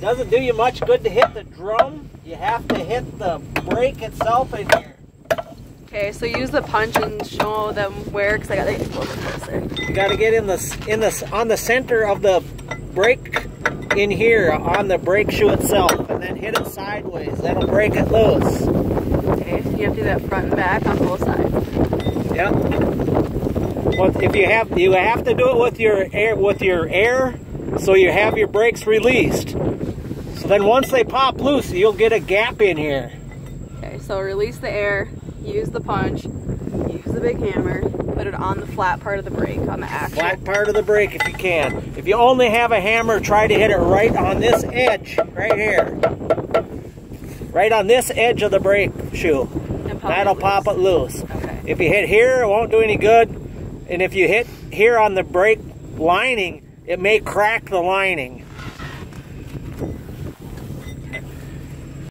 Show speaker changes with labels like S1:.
S1: doesn't do you much good to hit the drum. You have to hit the brake itself in here.
S2: Okay, so use the punch and show them where, because I got to get a little closer.
S1: You got to get in the in the on the center of the brake in here on the brake shoe itself, and then hit it sideways. That'll break it loose.
S2: Okay, so you have to do that front and back on both sides.
S1: Yep. Well, if you have you have to do it with your air with your air, so you have your brakes released. So then once they pop loose, you'll get a gap in here.
S2: Okay, so release the air, use the punch, use the big hammer, put it on the flat part of the brake, on the actual.
S1: Flat part of the brake if you can. If you only have a hammer, try to hit it right on this edge, right here. Right on this edge of the brake shoe.
S2: pop
S1: That'll
S2: it
S1: pop it
S2: loose.
S1: loose.
S2: Okay.
S1: If you hit here, it won't do any good. And if you hit here on the brake lining, it may crack the lining.